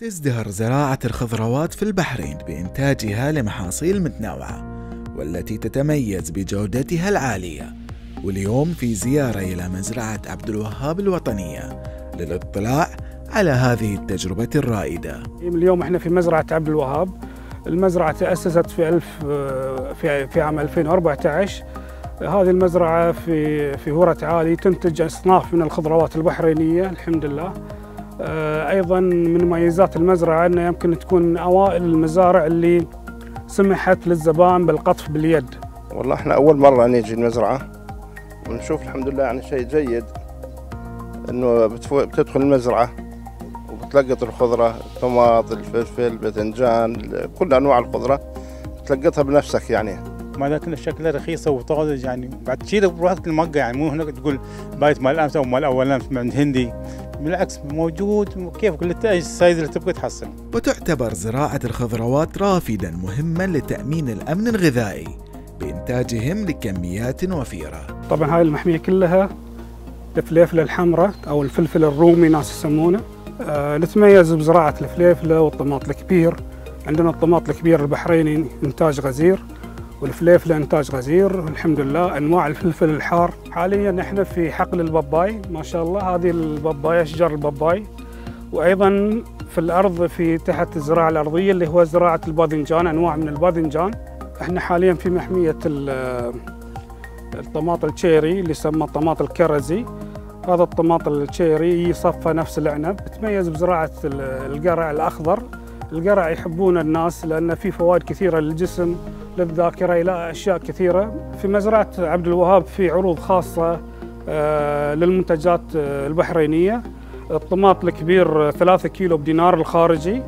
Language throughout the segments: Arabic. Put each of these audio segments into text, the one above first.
تزدهر زراعة الخضروات في البحرين بإنتاجها لمحاصيل متنوعة والتي تتميز بجودتها العالية. واليوم في زيارة إلى مزرعة عبد الوهاب الوطنية للاطلاع على هذه التجربة الرائدة. اليوم إحنا في مزرعة عبد الوهاب. المزرعة تأسست في ألف في في عام 2014 هذه المزرعة في في هورة عالي تنتج أصناف من الخضروات البحرينية الحمد لله. آه، أيضا من مميزات المزرعة أنها يمكن تكون أوائل المزارع اللي سمحت للزبائن بالقطف باليد. والله إحنا أول مرة نيجي المزرعة ونشوف الحمد لله يعني شيء جيد إنه بتدخل المزرعة وبتلقط الخضرة الطماط الفلفل باذنجان كل أنواع الخضرة تلقطها بنفسك يعني. ما لكن شكلها رخيصة وطازج يعني بعد تشيله بروحك المقة. يعني مو هناك تقول بايت مال أمس أو مال أول أمس من هندي. بالعكس موجود. كيف؟ كل ال size اللي تبغى تحصل. وتعتبر زراعة الخضروات رافدا مهما لتأمين الأمن الغذائي بإنتاجهم لكميات وفيرة. طبعا هاي المحمية كلها الفليفلة الحمراء أو الفلفل الرومي ناس يسمونه. آه نتميز بزراعة الفليفلة والطماط الكبير. عندنا الطماط الكبير البحريني إنتاج غزير. والفليفله إنتاج غزير الحمد لله أنواع الفلفل الحار. حاليا إحنا في حقل الباباي ما شاء الله هذه الباباي أشجار الباباي. وأيضا في الأرض في تحت الزراعة الأرضية اللي هو زراعة الباذنجان أنواع من الباذنجان. إحنا حاليا في محمية الطماط ال cherry اللي يسمى الطماط الكرزي هذا الطماط ال cherry يصفى نفس العنب تميز بزراعة القرع الأخضر. القرع يحبون الناس لأن في فوائد كثيرة للجسم. للذاكرة إلى أشياء كثيرة. في مزرعة عبد الوهاب في عروض خاصة آه، للمنتجات آه، البحرينية. الطماط الكبير 3 كيلو بدينار الخارجي.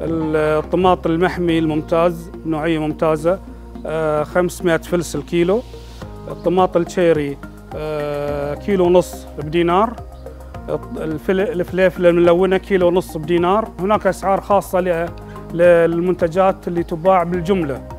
الطماط المحمي الممتاز نوعية ممتازة 500 آه، فلس الكيلو. الطماط الشيري كيلو ونص بدينار. الفليفله الملونة كيلو ونص بدينار. هناك أسعار خاصة للمنتجات اللي تباع بالجملة.